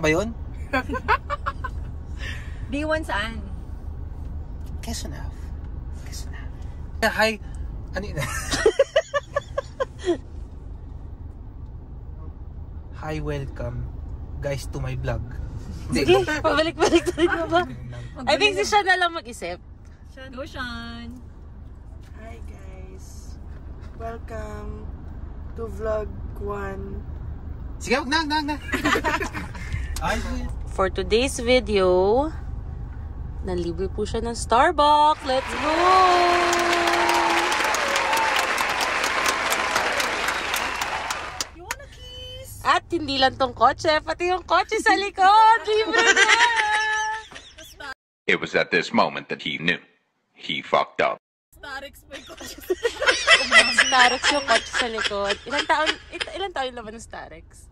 Ba yun? D1 saan? Quezon Ave. Quezon Ave. Hi. Ano yun? Hi, welcome guys to my vlog. Sige, pabalik-balik mo ba? I think si Sean na lang mag-isip. Sean. Go, Sean. Hi guys. Welcome to vlog 1. Sige, wag na, wag na, wag na. For today's video, nalibre po siya ng Starbucks. Let's go! You wanna kiss? At hindi lang tong kotse, pati yung kotse sa likod. Libre na! It was at this moment that he knew. He fucked up. Starix pa ito. Starex yung kotse sa likod. Ilan taon, ilan taon yung laban ng Starex?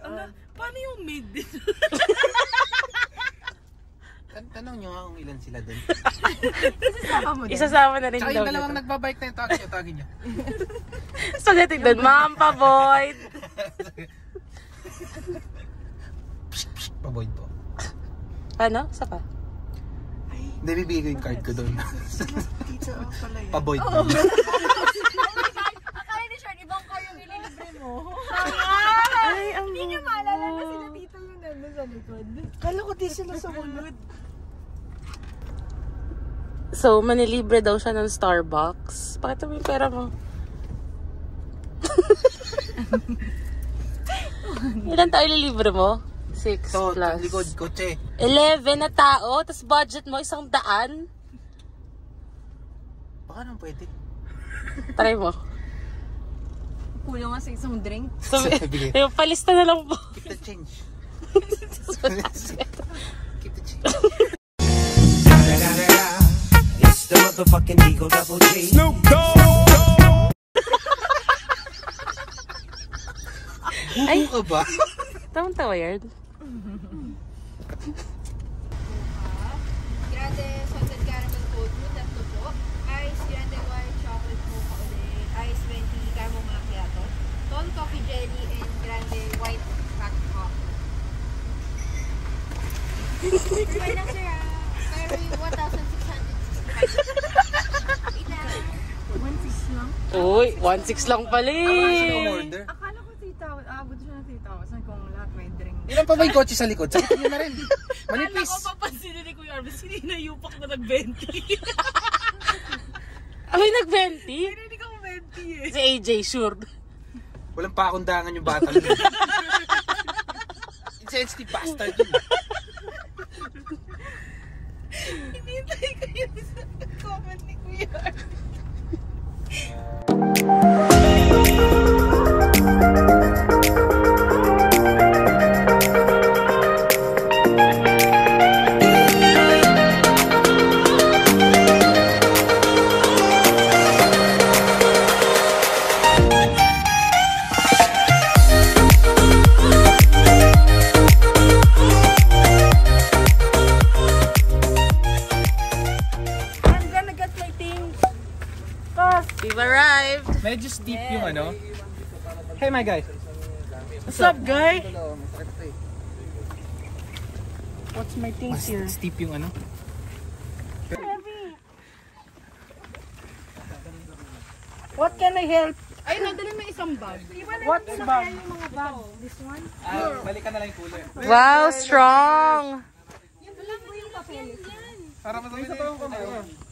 Ano? Paano yung mid din? Tan- tanong nyo nga kung ilan sila doon. Sama mo din. Isasama na rin Tsaka daw yung dalawang nagbabike na yung tagin nyo, tagin nyo. So, natin doon, Mampa Boyd. Paboyd po. Ano? Isa pa? Hindi, bibigay ko yung card ko doon. Dito oh, pala yun. Paboyd Oh. po. Akala ni Sean, ibang yung nililibre mo. Niya maalala na sila dito yung nandun sa likod. Kala ko di sila sa mulod. So, manilibre daw siya ng Starbucks. Pakita mo yung pera mo. Ilan tayo ililibre mo? Six So, plus. likod, kotse. 11 na tao, tapos budget mo isang daan. Baka naman pwede. Try mo. Kulang nga sa isang drink. So, yung palista na lang po. Keep the change. Keep the change. It's the motherfucking Eagle Double G. Snoop Ay! ka ba? Tamang tawa yan. Try lang sir ah. 1,665. Wait lang. 1.6 lang. Uy, 1.6 lang pala na eh. Akala ko 3,000. Aabot siya ng 3,000 kung lahat may drink. Ilan pa ba yung kotse sa likod? Sakit nyo na rin. Manipis. ko papansinin ni Kuya Arvis, hindi na yupak na nag-20. Abay, nag-20? Hindi ko 20 eh. Si AJ, sure. Walang pakundangan yung bata. Insensitive bastard yun. Hinintay ko yun sa comment ni Kuya Arvis. My guys. What's up, guy? What's my things here? Steep yung ano. What can I help? Ay, nadali mo isang bag. What's bag? Ah, balikan na lang yung cooler. Wow, strong. Para mas sa tawang ko Saka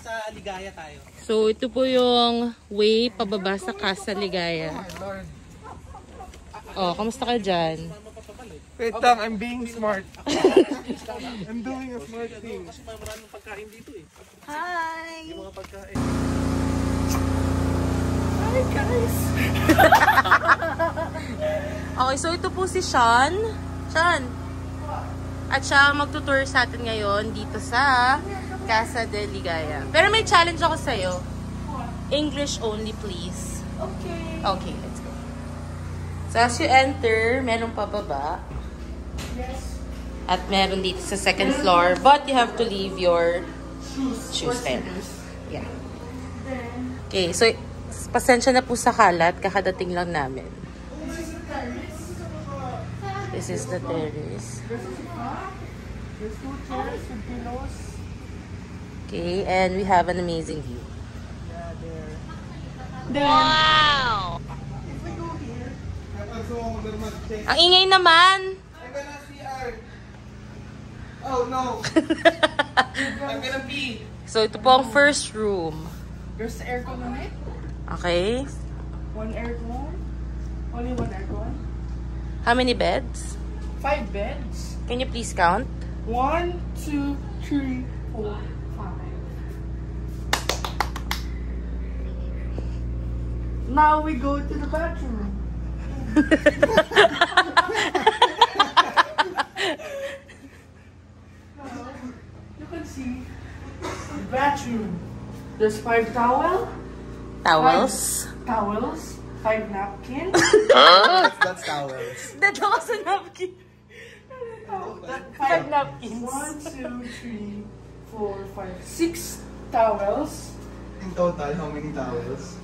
sa Ligaya tayo. So, ito po yung way pababa sa Casa Ligaya. Oh, kamusta ka dyan? Wait lang, I'm being smart. I'm doing a smart thing. Hi! Okay, so ito po si Sean. Sean. At siya magtutour sa atin ngayon dito sa Casa de Ligaya. Pero may challenge ako sa'yo. English only, please. Okay. Okay, let's go. So as you enter, meron pababa. At meron dito sa second floor. But you have to leave your shoes there. Yeah. Okay, so pasensya na po sa kalat. Kakadating lang namin. This is the terrace. There's two chairs with pillows. Okay, and we have an amazing view. Yeah, there. Then, If we go here, also naman check. Ang ingay naman! I'm gonna CR. Oh no. I'm gonna pee. so, ito po ang first room. There's aircon on it. Okay. One aircon. Only one aircon. How many beds? Five beds. Can you please count? One, two, three, four, Now we go to the bathroom. Now, you can see the bathroom. There's five towel, Towels. towels, five napkins. That's towels. That was a napkin. five napkins. One, two, three, four, five, six towels. In total, how many towels?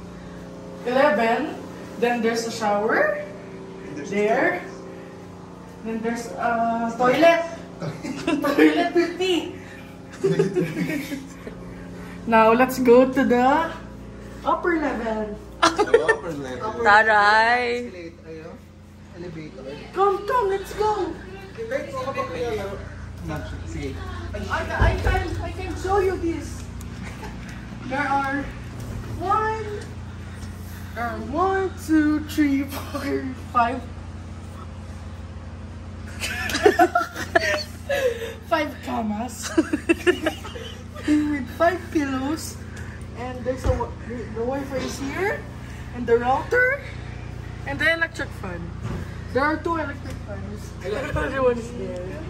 11. Then there's a shower. There. Then there's a toilet. toilet with pee. now let's go to the upper level. upper level. Taray. Ayun. Elevator. Come, come, let's go. I, I can I can show you this. There are one, are one, two, three, four, five, five camas with five pillows, and there's a the, the Wi-Fi is here, and the router, and the electric fan. There are two electric fans. Everyone is there.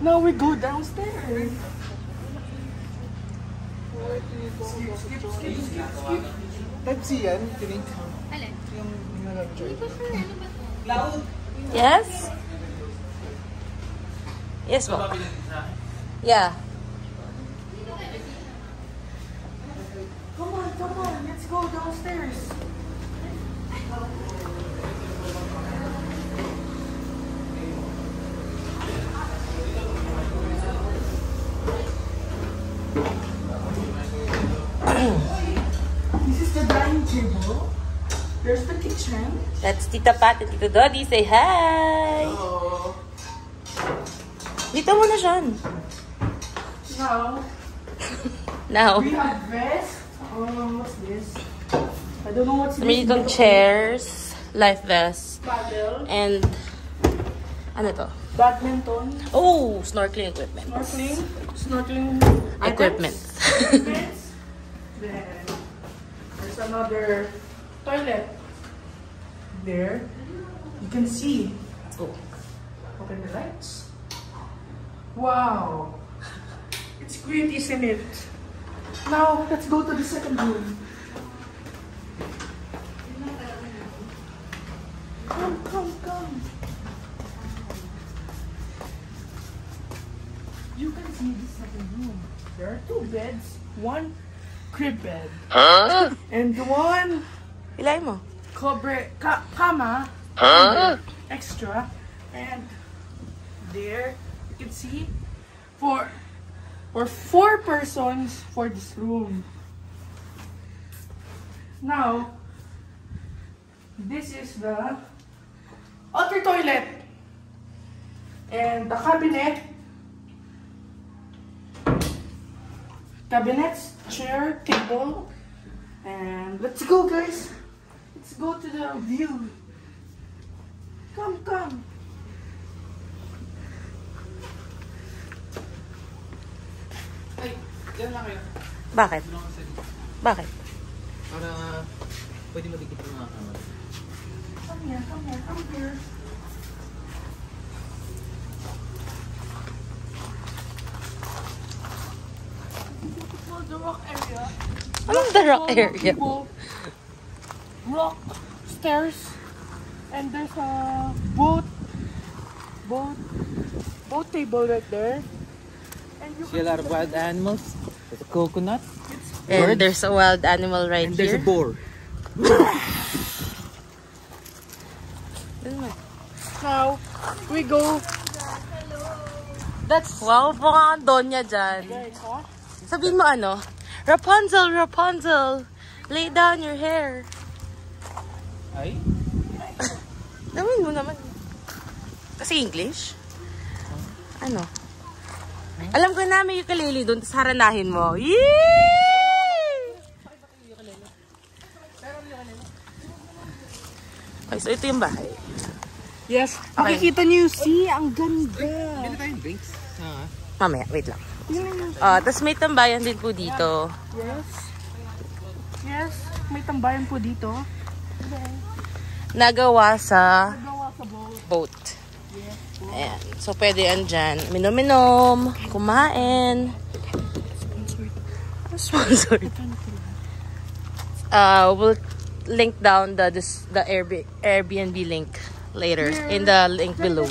Now we go downstairs. Skip, skip, skip, skip, skip. Type C yan, tinig. Alin? Yung Hindi ko sure ano ba to? Yes? Yes, po. Yeah. Come on, come on, let's go downstairs. this is the dining table. There's the kitchen. That's Tita Pat and Tito Dodi. Say hi! Dito muna, Sean. Now, Now. we have vest. Um, what's this? I don't know what's this. ditong chairs, life vest, Paddle, and ano to? badminton, Oh, snorkeling equipment. snorkeling, snorkeling Equipment. then there's another toilet there. You can see. Oh. Open the lights. Wow, it's great, isn't it? Now let's go to the second room. Come, come, come. You can see the second room. There are two beds, one crib bed, and one Ilay mo. cobre ka, kama. Extra, and there you can see for for four persons for this room. Now, this is the outer toilet. And the cabinet cabinets, chair, table, and let's go, guys. Let's go to the view. Come, come. Ay, yan lang kayo. Bakit? Bakit? Para pwede madikit yung mga kamera. Come here, come here, come here. Well, the rock area. Anong the rock area? people, Rock stairs, and there's a boat, boat, boat table right there. And you See a lot of wild animals. There's a coconut. And there's a wild animal right And there's a boar. Dun now we go. That's Wow, mukhang ang Donya dyan. guys, huh? Sabihin mo ano? Rapunzel, Rapunzel, lay down your hair. Ay? Gawin mo naman. Kasi English? Ano? Alam ko na may ukulele doon, tapos haranahin mo. Yee! Okay, so ito yung bahay. Yes. Makikita niyo yung sea. Ang ganda. Bili tayong drinks. Ah. Mamaya, wait lang. Ah, tapos may tambayan din po dito. Yes. Yes. May tambayan po dito. Nagawa sa boat. Ayan. So, pwede yan dyan. Minom-minom, kumain. Sponsored. Uh, we'll link down the this, the Airbnb, Airbnb link later in the link below.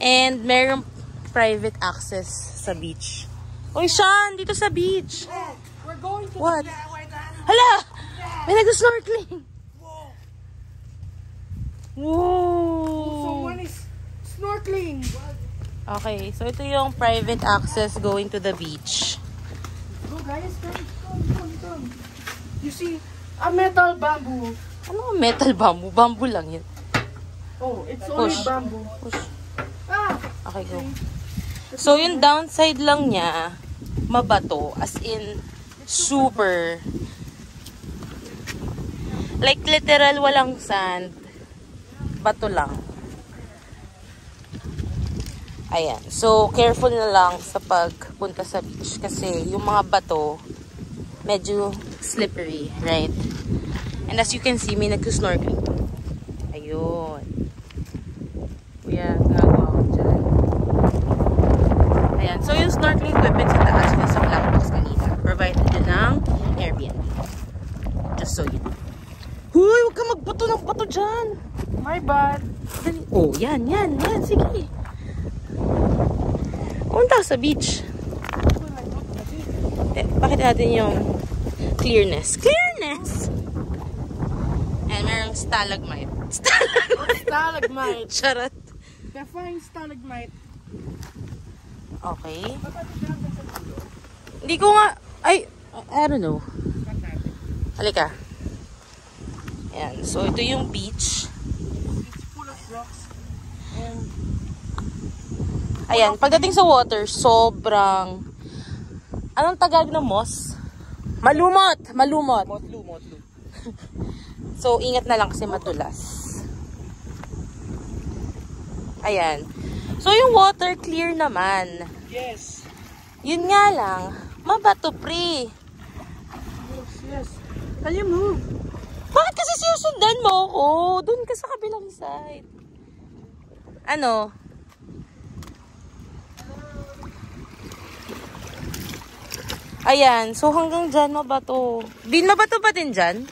And meron private access sa beach. Oy, Sean! Dito sa beach! We're going to What? Hala! May nag-snorkeling! Whoa! Someone is snorkeling. Okay, so ito yung private access going to the beach. Go guys, come, come, come, come. You see, a metal bamboo. Ano metal bamboo? Bamboo lang yun. Oh, it's only Push. bamboo. Push. Ah, Okay, go. So, yung downside lang niya, mabato. As in, super. Like, literal, walang sand. Bato lang. Ayan. So, careful na lang sa pagpunta sa beach. Kasi, yung mga bato, medyo slippery, right? And as you can see, may nag-snorkeling. Ayun. Kuya, gagawa ko dyan. Ayan. So, yung snorkeling equipment sa taas, yung sa black box kanina. Provided din ng Airbnb. Just so you know. Huy, huwag ka magbato ng bato dyan. my bad. Dali. Oh, yan, yan, yan. Sige. Punta sa beach. Eh, bakit natin yung clearness? Clearness! And merong stalagmite. Stalagmite. Stalagmite. Charot. Define stalagmite. Okay. Hindi ko nga, ay, I don't know. Halika. Ayan, so ito yung beach. It's full of rocks. And Ayan, pagdating sa water, sobrang, anong tagag ng moss? Malumot! Malumot. Motlu, motlu. So, ingat na lang kasi madulas. Ayan. So, yung water clear naman. yes. Yun nga lang, mabato pre. Yes, yes. Can you move? Bakit kasi sinusundan mo ako? Doon ka sa kabilang side. Ano? Ayan, so hanggang dyan mabato. Din mabato ba din dyan?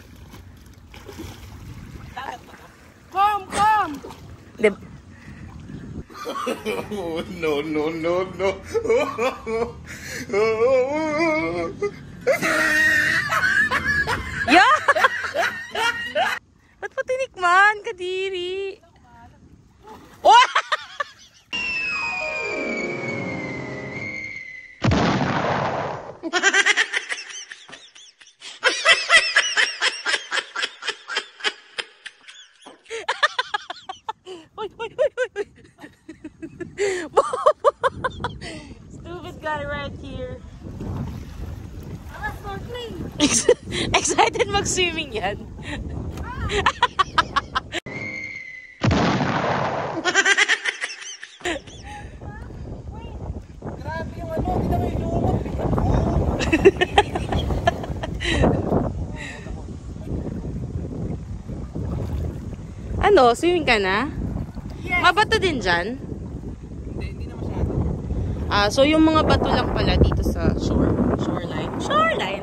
Come, come. Di, no, no, no, no. Yeah! Ba't mo tinikman, kadiri? Oh! Excited mag-swimming yan. Grabe yung ano, hindi na kayo lumot. Ano, swimming ka na? Mabato din dyan? Hindi, hindi na masyado. Ah, so yung mga bato lang pala dito sa shore. Shoreline. Shoreline!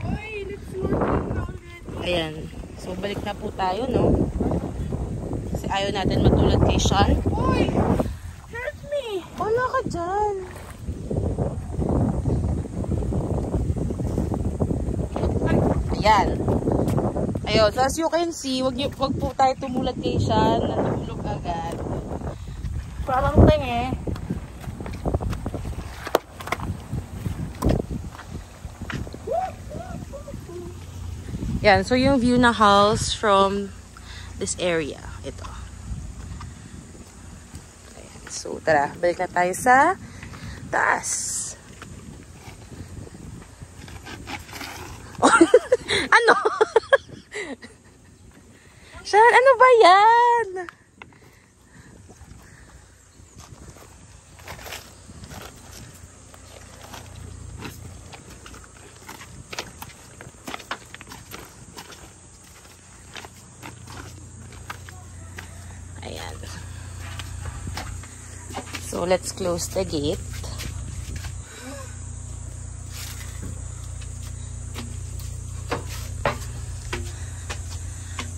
Hey, let's snorkeling na already. Ayan. So, balik na po tayo, no? Kasi ayaw natin matulad kay Sean. Boy, help me. Wala ka dyan. Ayan. Ayun. So, as you can see, wag, wag po tayo tumulad kay Sean. Natulad agad. Parang tingi. Yan, so yung view na house from this area. Ito. Ayan, so tara, balik na tayo sa taas. ano? Shan, ano ba yan? Ayan. So, let's close the gate.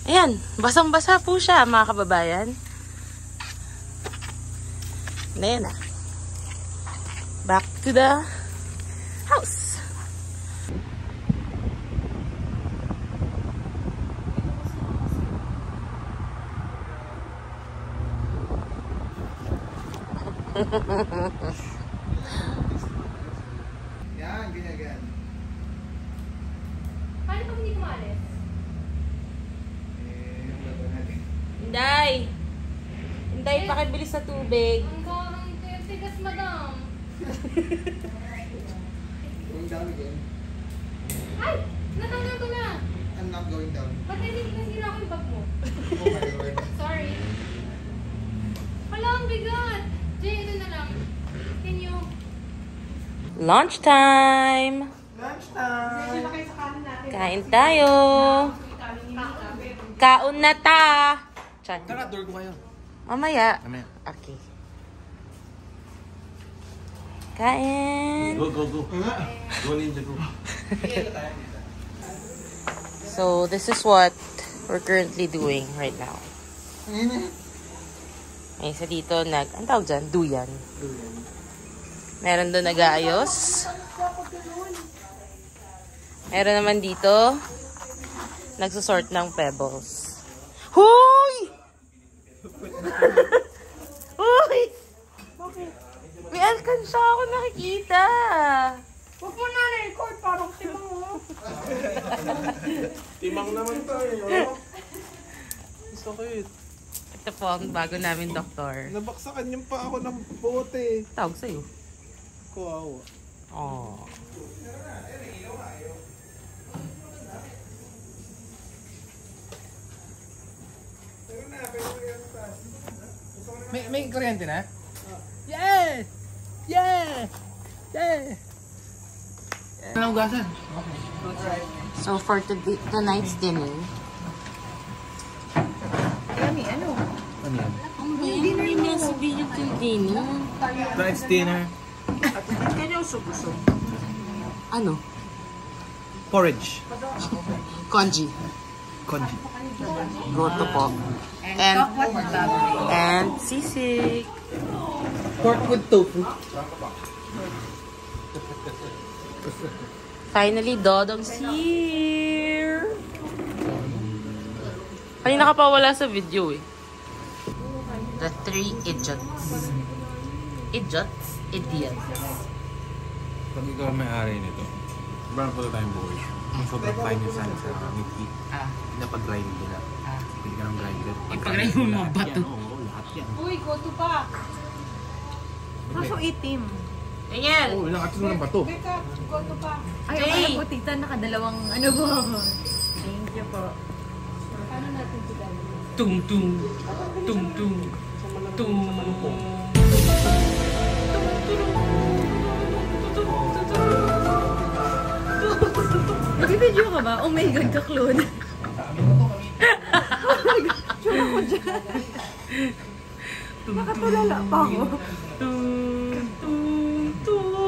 Ayan, basang-basa po siya, mga kababayan. Ayan na. Back to the house. Yan, ganyan, ganyan. Paano pag hindi kumalis? Eh, yung laban natin. Inday! Inday, pakibilis sa tubig. Ang gawang tigas, madam. Going down again. Ay! Natanggal ko na. I'm not going down. Ba't hindi nasira ko yung bag mo? Oh my lord. Sorry. Wala, ang bigat. Jay, ito na lang. Can you... Lunchtime! Lunchtime! Kain tayo! Kaon na ta! Chan. Tara, door ko kayo. Mamaya. Mamaya. Okay. Kain! Go, go, go. Go, ninja, go. So, this is what we're currently doing right now. May isa dito nag, ang tawag dyan? Duyan. Meron doon nag-aayos. Meron naman dito, nagsusort ng pebbles. Hoy! Hoy! May alkansya ako nakikita. Huwag mo na record, parang timang mo. Timang naman oh. Gusto ko yun. Ito po ang bago namin doktor. Nabaksakan yung pa ako ng bote. Tawag sa'yo. Kawawa. Oh. May, may kuryente na? Yes! Yes! Yes! Anong gasan? So for today, tonight's dinner, Yummy, ano? Ano yan? ang dinner niya sabihin yung yung dinner. Tonight's dinner. Kanya usog-usog. Ano? Porridge. Konji. Konji. Goto po. And, and sisig. Pork with tofu. Finally, Dodong's here. Kanina ka pa wala sa video eh. The three idiots. Idiots? Idiots. Pag ikaw may-ari nito, sobrang pala tayong buhay. Ang sobrang fine yung sana sa meat Ah. Pinapag-grind nila. Ah. Pili ka ng grinder. Ipag-grind mo mga bato. Oo, lahat yan. Uy, go to pa. Kaso itim. Tingnan! Oo, ilang atos mo ng bato. Ay, Jay! akala ko, tita, nakadalawang ano ba? Thank you po. Paano natin ito gagawin? Tung tung. Tung tung. Tung. Nag-video ka ba? Oh my God, ka-clone. Nakatulala pa ako. Tung tung.